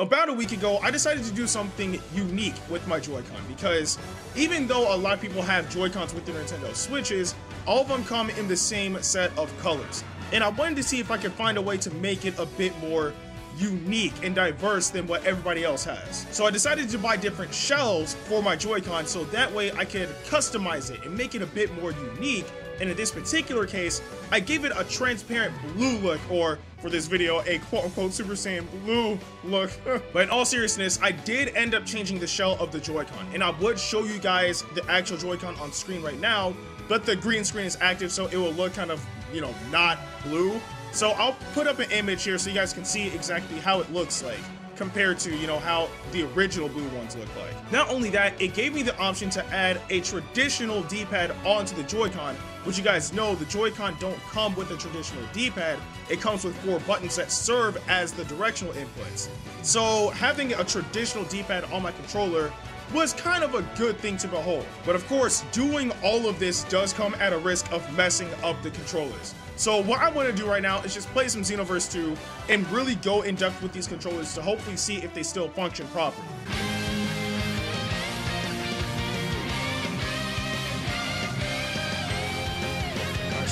About a week ago, I decided to do something unique with my Joy-Con because even though a lot of people have Joy-Cons with their Nintendo Switches, all of them come in the same set of colors. And I wanted to see if I could find a way to make it a bit more unique and diverse than what everybody else has. So I decided to buy different shells for my Joy-Con so that way I could customize it and make it a bit more unique and in this particular case, I gave it a transparent blue look, or for this video, a quote-unquote Super Saiyan blue look. but in all seriousness, I did end up changing the shell of the Joy-Con, and I would show you guys the actual Joy-Con on screen right now, but the green screen is active, so it will look kind of, you know, not blue. So I'll put up an image here so you guys can see exactly how it looks like compared to, you know, how the original blue ones look like. Not only that, it gave me the option to add a traditional D-pad onto the Joy-Con, which you guys know the Joy-Con don't come with a traditional D-pad, it comes with four buttons that serve as the directional inputs. So having a traditional D-pad on my controller was kind of a good thing to behold. But of course, doing all of this does come at a risk of messing up the controllers. So what I want to do right now is just play some Xenoverse 2 and really go in depth with these controllers to hopefully see if they still function properly.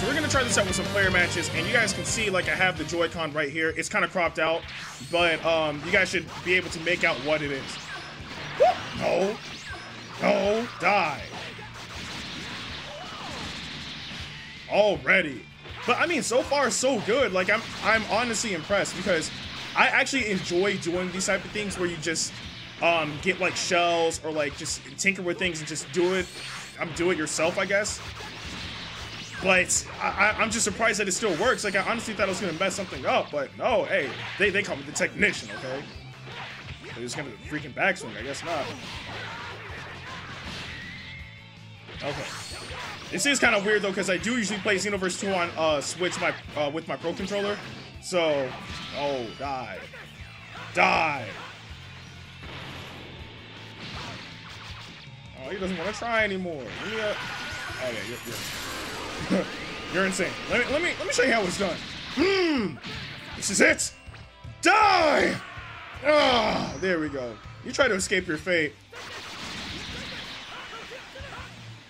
So we're gonna try this out with some player matches, and you guys can see like I have the Joy-Con right here. It's kind of cropped out, but um, you guys should be able to make out what it is. No, no, die. Already. But I mean, so far so good. Like I'm, I'm honestly impressed because I actually enjoy doing these type of things where you just um, get like shells or like just tinker with things and just do it. I'm um, do it yourself, I guess. But I, am just surprised that it still works. Like I honestly thought I was gonna mess something up, but no. Hey, they they call me the technician, okay? They're just gonna freaking backswing. I guess not. Okay. This is kind of weird though, because I do usually play Xenoverse 2 on uh, Switch my uh, with my Pro controller. So, oh, die, die. Oh, he doesn't want to try anymore. Me, uh... Oh yeah, you're, you're insane. Let me let me let me show you how it's done. Hmm. This is it. Die. Ah, oh, there we go. You try to escape your fate.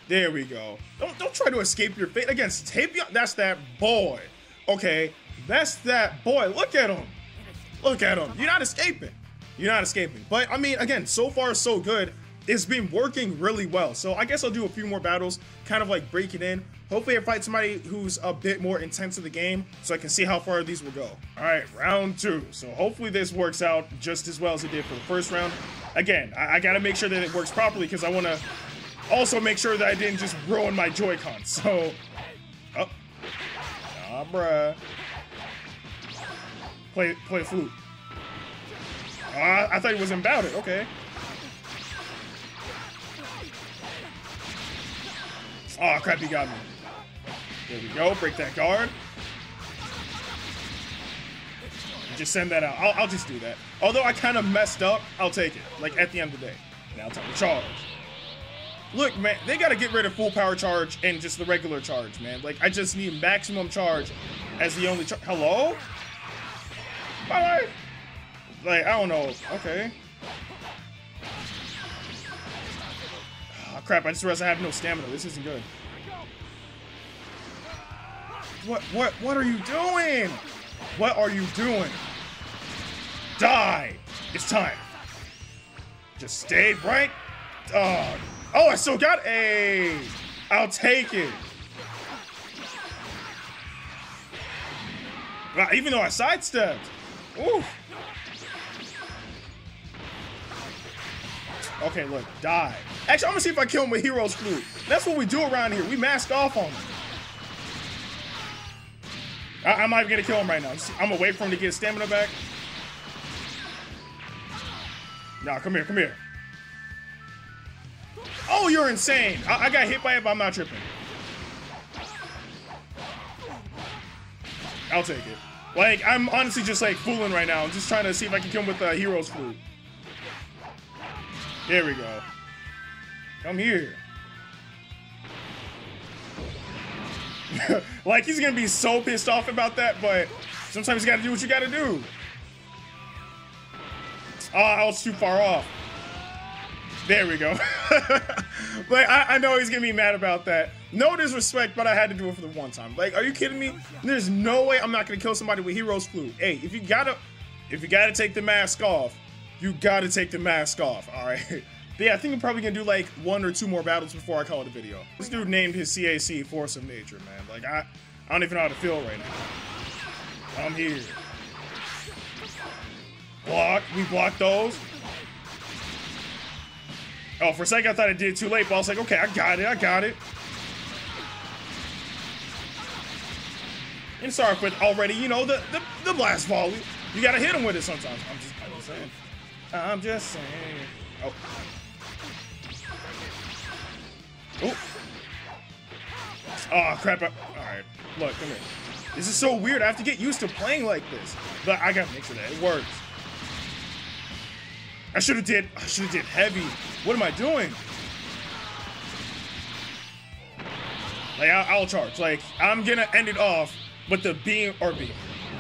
There we go. Don't don't try to escape your fate against Tapion. That's that boy. Okay, that's that boy. Look at him. Look at him. You're not escaping. You're not escaping. But I mean, again, so far so good. It's been working really well. So I guess I'll do a few more battles, kind of like break it in. Hopefully I fight somebody who's a bit more intense in the game so I can see how far these will go. All right, round two. So hopefully this works out just as well as it did for the first round. Again, I, I gotta make sure that it works properly because I wanna also make sure that I didn't just ruin my Joy-Con. So, oh, ah, bruh. Play, play flute. Uh, I thought he wasn't about it. Okay. Oh, crap, he got me. There we go. Break that guard. Just send that out. I'll, I'll just do that. Although I kind of messed up, I'll take it. Like, at the end of the day. Now time to charge. Look, man, they got to get rid of full power charge and just the regular charge, man. Like, I just need maximum charge as the only charge. Hello? Bye. Like, I don't know. Okay. Oh, crap, I just realized I have no stamina. This isn't good. What, what, what are you doing? What are you doing? Die! It's time. Just stay right. Oh, Oh, I still got a. I'll take it. Even though I sidestepped. Ooh. Okay, look, die. Actually, I'm gonna see if I kill him with Hero's Flute. That's what we do around here. We mask off on him. I am not even gonna kill him right now. I'm gonna wait for him to get stamina back. Nah, come here, come here. Oh, you're insane. I, I got hit by it, but I'm not tripping. I'll take it. Like, I'm honestly just, like, fooling right now. I'm just trying to see if I can kill him with uh, Hero's Flute. There we go. Come here. like, he's gonna be so pissed off about that, but sometimes you gotta do what you gotta do. Oh, I was too far off. There we go. like, I, I, know he's gonna be mad about that. No disrespect, but I had to do it for the one time. Like, are you kidding me? There's no way I'm not gonna kill somebody with Hero's Flute. Hey, if you gotta, if you gotta take the mask off, you gotta take the mask off, all right? But yeah, I think I'm probably gonna do like one or two more battles before I call it a video. This dude named his CAC Force of Nature, man. Like, I, I don't even know how to feel right now. I'm here. Block. We blocked those. Oh, for a second I thought I did it too late, but I was like, okay, I got it, I got it. And start with already, you know, the, the, the blast volley. You gotta hit him with it sometimes. I'm just, I'm just saying. I'm just saying. Oh. Oh. Oh, crap. Alright. Look, come here. This is so weird. I have to get used to playing like this. But I gotta make that it works. I should have did, I should have did heavy. What am I doing? Like, I, will charge. Like, I'm gonna end it off with the beam, or beam,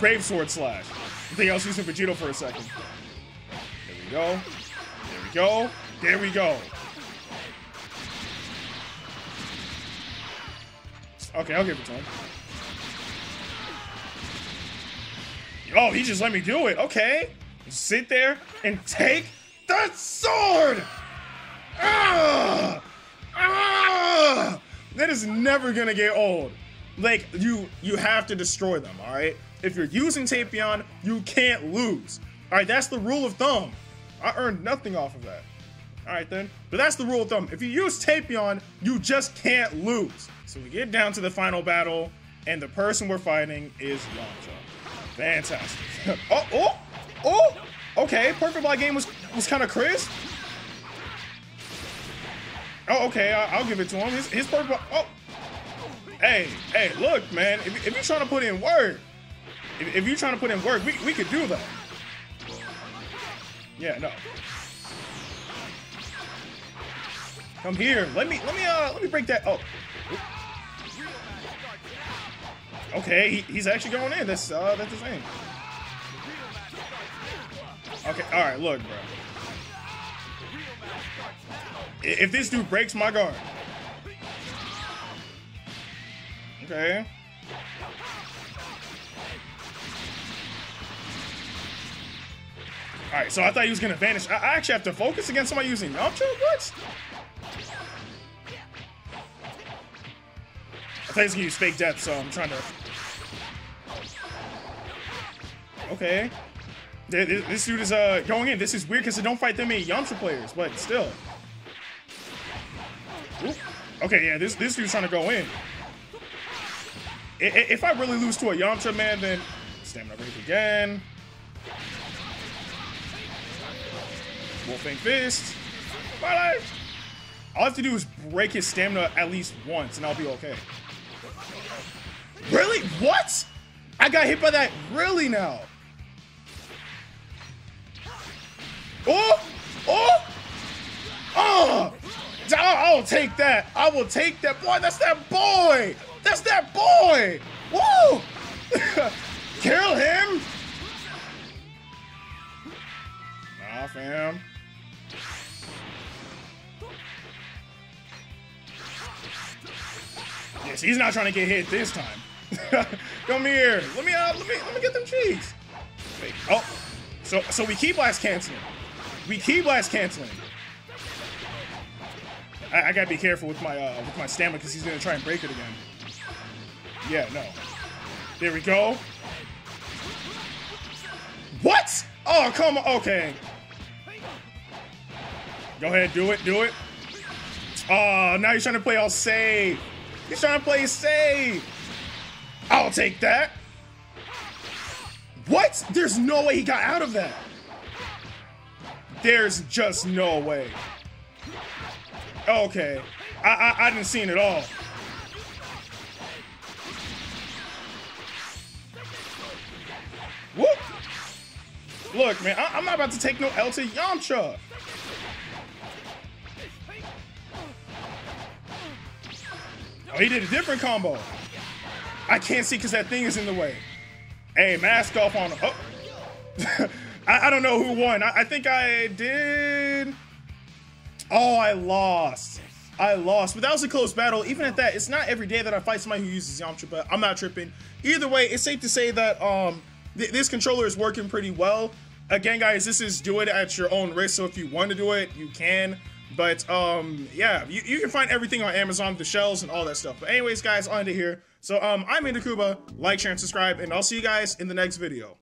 Brave Sword Slash. I think I was using Vegito for a second. Go. There we go. There we go. Okay, I'll give it to him. Oh, he just let me do it. Okay. Sit there and take the sword! Ah! Ah! That is never gonna get old. Like, you you have to destroy them, alright? If you're using Tapion, you can't lose. Alright, that's the rule of thumb. I earned nothing off of that. Alright then. But that's the rule of thumb. If you use Tapion, you just can't lose. So we get down to the final battle, and the person we're fighting is Yamcha. Fantastic. oh, oh, oh! Okay, Perfect Black game was was kind of crisp. Oh, okay, I, will give it to him. His, his Perfect Oh, hey, hey, look, man. If, if you're trying to put in work, if, if you're trying to put in work, we, we could do that. Yeah, no. Come here. Let me let me uh let me break that. Oh. Okay, he, he's actually going in. That's uh that's the thing. Okay, all right, look, bro. If this dude breaks my guard. Okay. All right, so I thought he was gonna vanish. I, I actually have to focus against somebody using Yamcha? What? I thought he's gonna use fake death, so I'm trying to. Okay. This dude is uh, going in. This is weird because they don't fight that many Yamcha players, but still. Okay, yeah, this this dude's trying to go in. If I really lose to a Yamcha, man, then stamina break again. Wolf Fang Fist. Bye. All I have to do is break his stamina at least once, and I'll be okay. Really? What? I got hit by that really now. Oh! Oh! Oh! I'll take that. I will take that. Boy, that's that boy. That's that boy. Woo! Kill him. Nah, fam. Yes, he's not trying to get hit this time. Come here. Let me out. Uh, let me let me get them cheeks. Wait. Oh. So so we keep blast canceling. We key blast canceling. I, I, gotta be careful with my uh, with my stamina because he's gonna try and break it again. Yeah, no. There we go. What? Oh, come on. Okay. Go ahead, do it, do it. Oh, now he's trying to play all safe. He's trying to play safe. I'll take that. What? There's no way he got out of that. There's just no way. Okay. I, I, I didn't see it at all. Whoop! Look, man, I, am not about to take no L to Yamcha. Oh, he did a different combo. I can't see because that thing is in the way. Hey, mask off on. Oh. I, I don't know who won. I, I think I did. Oh, I lost. I lost, but that was a close battle. Even at that, it's not every day that I fight somebody who uses Yamcha, but I'm not tripping. Either way, it's safe to say that um th this controller is working pretty well. Again, guys, this is do it at your own risk. So if you want to do it, you can. But um yeah, you, you can find everything on Amazon, the shells and all that stuff. But anyways, guys, on to here. So um I'm into Ndukauba. Like, share, and subscribe, and I'll see you guys in the next video.